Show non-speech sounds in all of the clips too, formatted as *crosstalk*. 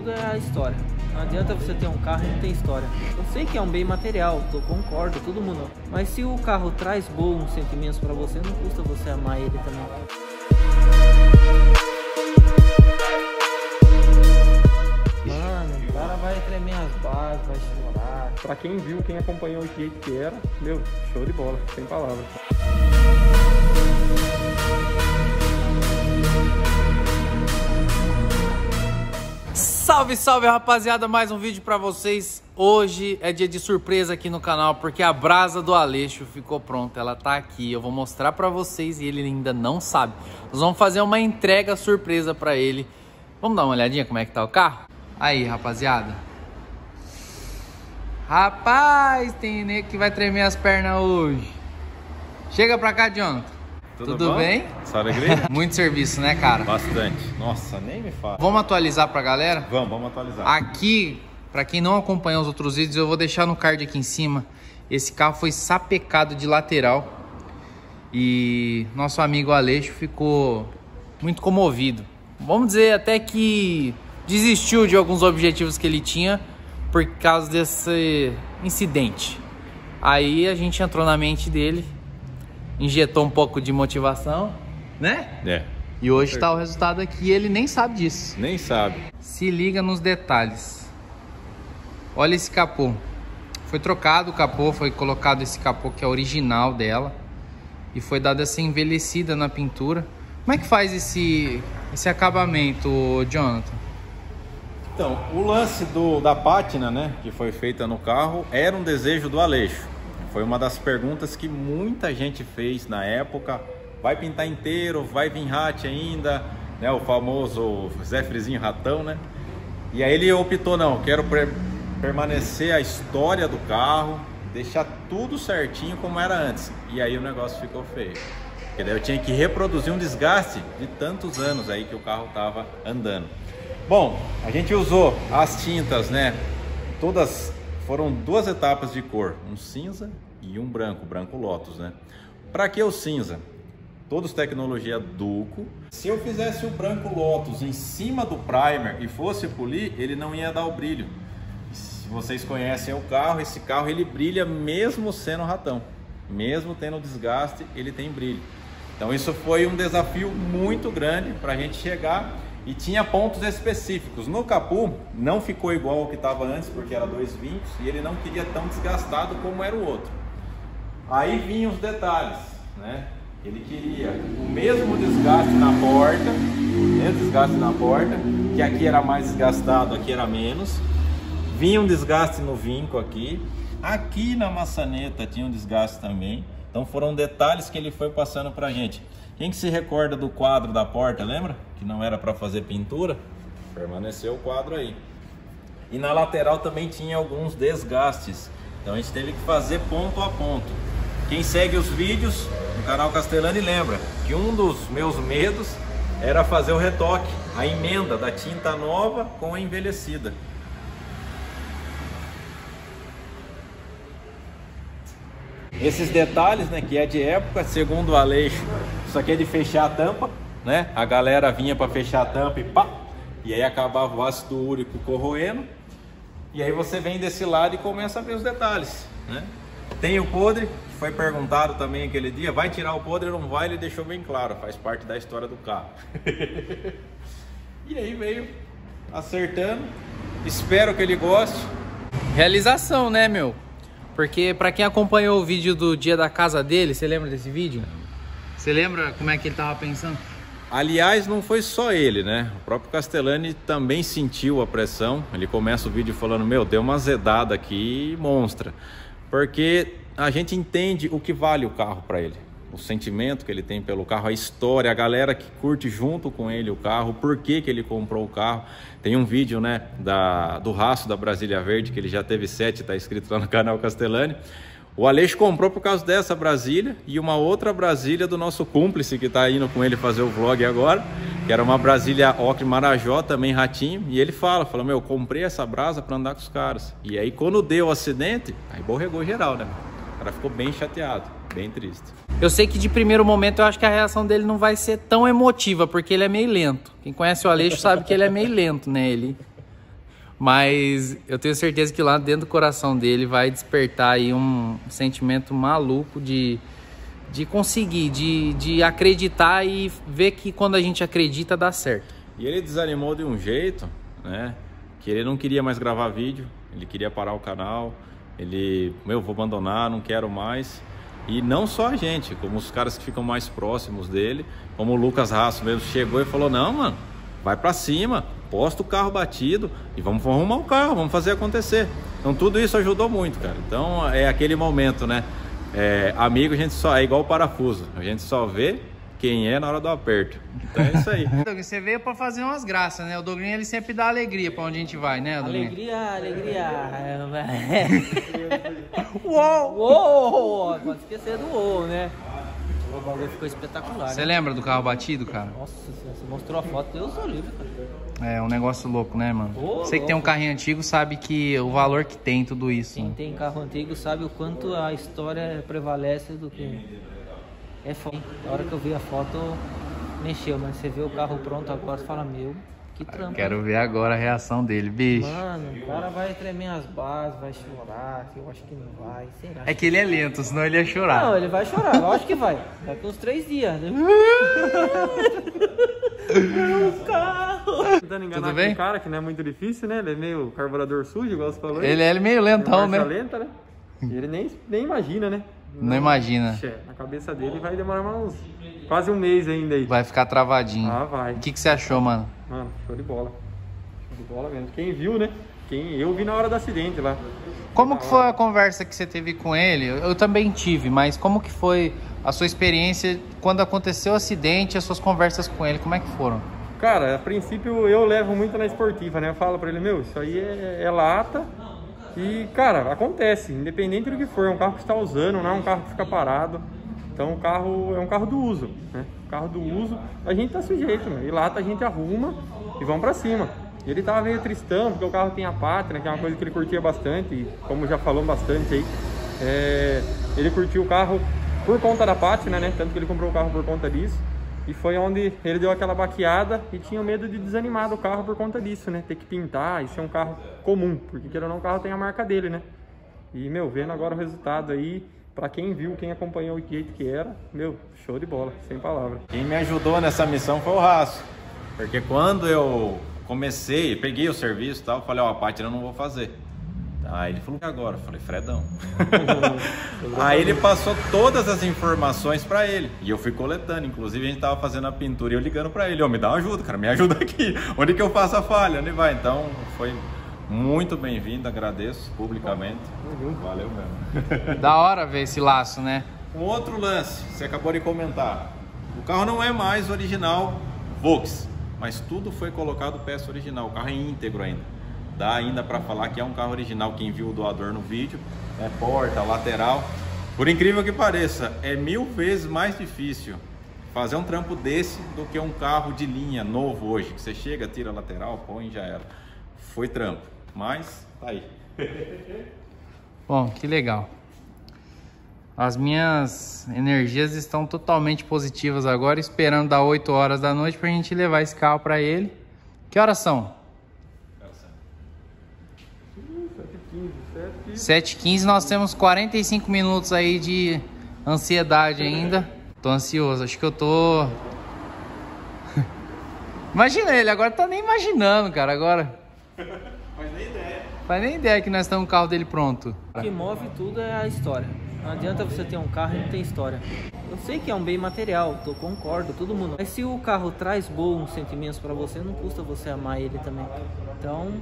tudo é a história. Não adianta você ter um carro e não ter história. Eu sei que é um bem material, eu concordo, todo mundo. Mas se o carro traz bons sentimentos para você, não custa você amar ele também. Mano, o cara vai tremer as bases, vai chorar. Pra quem viu, quem acompanhou o jeito que era, meu, show de bola, sem palavras. Salve, salve rapaziada, mais um vídeo pra vocês. Hoje é dia de surpresa aqui no canal, porque a brasa do Aleixo ficou pronta, ela tá aqui. Eu vou mostrar pra vocês e ele ainda não sabe. Nós vamos fazer uma entrega surpresa pra ele. Vamos dar uma olhadinha como é que tá o carro? Aí, rapaziada. Rapaz, tem nego que vai tremer as pernas hoje. Chega pra cá, Jonathan. Tudo, Tudo bem? Só alegria? *laughs* Muito serviço, né, cara? Bastante. Nossa, nem me fala. Vamos atualizar pra galera? Vamos, vamos atualizar. Aqui, para quem não acompanhou os outros vídeos, eu vou deixar no card aqui em cima. Esse carro foi sapecado de lateral e nosso amigo Aleixo ficou muito comovido. Vamos dizer até que desistiu de alguns objetivos que ele tinha por causa desse incidente. Aí a gente entrou na mente dele, injetou um pouco de motivação, né? É, E hoje tá o resultado aqui ele nem sabe disso. nem sabe. Se liga nos detalhes. Olha esse capô. Foi trocado o capô, foi colocado esse capô que é original dela e foi dada essa envelhecida na pintura. Como é que faz esse esse acabamento, Jonathan? Então, o lance do, da pátina, né, que foi feita no carro, era um desejo do Aleixo. Foi uma das perguntas que muita gente fez na época. Vai pintar inteiro? Vai vir rate ainda? Né, o famoso Zé Frizinho Ratão, né? E aí ele optou, não, quero permanecer a história do carro, deixar tudo certinho como era antes. E aí o negócio ficou feio. Porque daí eu tinha que reproduzir um desgaste de tantos anos aí que o carro estava andando. Bom, a gente usou as tintas, né? Todas foram duas etapas de cor, um cinza e um branco, branco Lotus, né? Para que o cinza? Todos tecnologia Duco. Se eu fizesse o branco Lotus em cima do primer e fosse polir, ele não ia dar o brilho. Se vocês conhecem o carro, esse carro ele brilha mesmo sendo ratão. Mesmo tendo desgaste, ele tem brilho. Então isso foi um desafio muito grande para a gente chegar e tinha pontos específicos. No capu não ficou igual ao que estava antes, porque era 220 e ele não queria tão desgastado como era o outro. Aí vinham os detalhes, né? Ele queria o mesmo desgaste na porta, mesmo desgaste na porta, que aqui era mais desgastado, aqui era menos. Vinha um desgaste no vinco aqui. Aqui na maçaneta tinha um desgaste também. Então foram detalhes que ele foi passando pra gente. Quem que se recorda do quadro da porta, lembra? Que não era para fazer pintura? Permaneceu o quadro aí. E na lateral também tinha alguns desgastes. Então a gente teve que fazer ponto a ponto. Quem segue os vídeos no canal Castellani lembra que um dos meus medos era fazer o retoque, a emenda da tinta nova com a envelhecida. Esses detalhes, né, que é de época, segundo o Aleixo, isso aqui é de fechar a tampa, né? A galera vinha para fechar a tampa e pá, e aí acabava o ácido úrico corroendo. E aí você vem desse lado e começa a ver os detalhes, né? Tem o podre, foi perguntado também aquele dia, vai tirar o podre ou não vai? Ele deixou bem claro, faz parte da história do carro. *laughs* e aí veio acertando, espero que ele goste. Realização, né, meu? Porque pra quem acompanhou o vídeo do dia da casa dele, você lembra desse vídeo? Você lembra como é que ele tava pensando? Aliás, não foi só ele, né? O próprio Castellani também sentiu a pressão. Ele começa o vídeo falando: Meu, deu uma zedada aqui monstra. Porque a gente entende o que vale o carro para ele. O sentimento que ele tem pelo carro, a história, a galera que curte junto com ele o carro, por que, que ele comprou o carro. Tem um vídeo, né, da, do raço da Brasília Verde, que ele já teve sete, tá escrito lá no canal Castellani. O Aleixo comprou por causa dessa Brasília e uma outra Brasília do nosso cúmplice que está indo com ele fazer o vlog agora, que era uma Brasília Ocre Marajó, também ratinho, e ele fala, fala, meu, comprei essa brasa para andar com os caras. E aí quando deu o acidente, aí borregou geral, né? O cara ficou bem chateado. bem triste. Eu sei que de primeiro momento eu acho que a reação dele não vai ser tão emotiva, porque ele é meio lento. Quem conhece o Aleixo sabe que ele é meio lento, né? Ele... Mas eu tenho certeza que lá dentro do coração dele vai despertar aí um sentimento maluco de, de conseguir, de, de acreditar e ver que quando a gente acredita dá certo. E ele desanimou de um jeito, né? Que ele não queria mais gravar vídeo, ele queria parar o canal, ele, meu, vou abandonar, não quero mais. E não só a gente, como os caras que ficam mais próximos dele, como o Lucas Raço mesmo chegou e falou: Não, mano, vai para cima, posta o carro batido e vamos arrumar o carro, vamos fazer acontecer. Então tudo isso ajudou muito, cara. Então é aquele momento, né? É, amigo, a gente só é igual parafuso, a gente só vê quem é na hora do aperto. Então é isso aí. *laughs* Você veio para fazer umas graças, né? O Dogrinho ele sempre dá alegria para onde a gente vai, né, Dogrinho? Alegria, alegria. *laughs* uou! Uou! Pode esquecer do uou, né? O bagulho ficou espetacular. Você né? lembra do carro batido, cara? Nossa, você mostrou a foto, Deus o livre, cara. É um negócio louco, né, mano? Oh, você que tem um carrinho antigo sabe que o valor que tem tudo isso. Quem tem carro antigo sabe o quanto a história prevalece do que é foda. Na hora que eu vi a foto, mexeu, mas você vê o carro pronto agora, você fala, meu, que trampo. Quero ver agora a reação dele, bicho. Mano, o cara vai tremer as bases, vai chorar, eu acho que não vai, será? É que ele é lento, senão ele ia chorar. Não, ele vai chorar, eu acho que vai. Daqui uns três dias. Né? o *laughs* carro! Tentando enganar Tudo bem? cara, que não é muito difícil, né? Ele é meio carburador sujo, igual você falou. Ele é meio lentão, né? lenta, né? E ele nem, nem imagina, né? Não, não imagina. Na cabeça dele vai demorar uns quase um mês ainda aí. Vai ficar travadinho. Ah, vai. O que, que você achou, mano? Mano, show de bola. Show de bola mesmo. Quem viu, né? Quem eu vi na hora do acidente lá. Como que foi a conversa que você teve com ele? Eu também tive, mas como que foi a sua experiência quando aconteceu o acidente, as suas conversas com ele, como é que foram? Cara, a princípio eu levo muito na esportiva, né? Eu falo pra ele, meu, isso aí é, é lata, e, cara, acontece, independente do que for, é um carro que está usando, não é um carro que fica parado. Então o carro é um carro do uso, né? carro do uso, a gente tá sujeito, né? E lá a gente arruma e vamos para cima. Ele tava meio tristão, porque o carro tem a pátria, que é uma coisa que ele curtia bastante, e como já falou bastante aí, é... ele curtiu o carro por conta da pátria, né? Tanto que ele comprou o carro por conta disso. E foi onde ele deu aquela baqueada e tinha medo de desanimar do carro por conta disso, né? Ter que pintar e ser um carro comum, porque queira ou não, o carro tem a marca dele, né? E, meu, vendo agora o resultado aí, para quem viu, quem acompanhou o jeito que era, meu, show de bola, sem palavras. Quem me ajudou nessa missão foi o Raço, porque quando eu comecei, peguei o serviço e tal, falei, ó, oh, a pátina eu não vou fazer. Aí ele falou, e agora? Eu falei, Fredão. *laughs* aí ele passou todas as informações para ele. E eu fui coletando. Inclusive, a gente tava fazendo a pintura e eu ligando para ele, ó, oh, me dá uma ajuda, cara, me ajuda aqui. Onde que eu faço a falha? Onde vai? Então, foi muito bem-vindo, agradeço publicamente. Valeu mesmo. *laughs* Da hora ver esse laço, né? Um outro lance, você acabou de comentar. O carro não é mais original Volks, mas tudo foi colocado peça original. O carro é íntegro ainda dá ainda para falar que é um carro original quem viu o doador no vídeo, é porta, lateral. Por incrível que pareça, é mil vezes mais difícil fazer um trampo desse do que um carro de linha novo hoje, que você chega, tira a lateral, põe já era. Foi trampo, mas tá aí. *laughs* Bom, que legal. As minhas energias estão totalmente positivas agora, esperando dar 8 horas da noite para a gente levar esse carro para ele. Que horas são? 7h15, nós temos 45 minutos aí de ansiedade ainda. Tô ansioso, acho que eu tô... *laughs* Imagina ele, agora tá nem imaginando, cara, agora. Faz nem ideia. Faz nem ideia que nós estamos com o carro dele pronto. O que move tudo é a história. Não adianta você ter um carro e não ter história. Eu sei que é um bem material, eu concordo, todo mundo. Mas se o carro traz bons sentimentos para você, não custa você amar ele também. Então,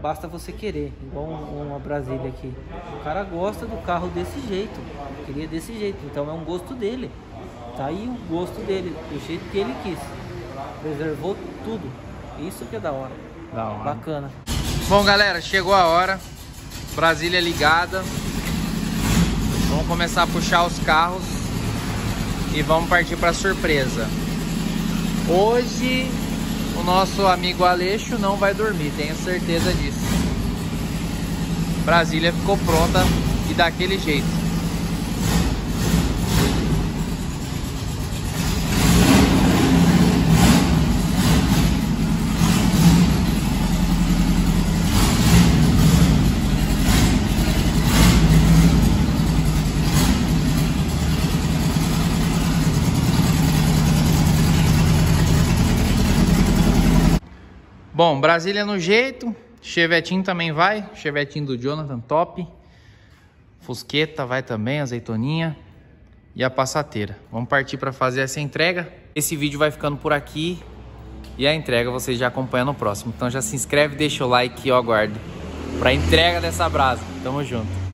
basta você querer, igual uma Brasília aqui. O cara gosta do carro desse jeito, queria desse jeito, então é um gosto dele. Tá aí o gosto dele, do jeito que ele quis. Preservou tudo. Isso que é da hora. Da hora. Bacana. Bom, galera, chegou a hora. Brasília ligada. Vamos começar a puxar os carros e vamos partir para surpresa. Hoje o nosso amigo Aleixo não vai dormir, tenho certeza disso. Brasília ficou pronta e daquele jeito. Bom, Brasília no jeito. Chevetinho também vai. Chevetinho do Jonathan, top. Fusqueta vai também, azeitoninha. E a passateira. Vamos partir para fazer essa entrega. Esse vídeo vai ficando por aqui. E a entrega vocês já acompanham no próximo. Então já se inscreve, deixa o like e eu aguardo. Para entrega dessa brasa. Tamo junto.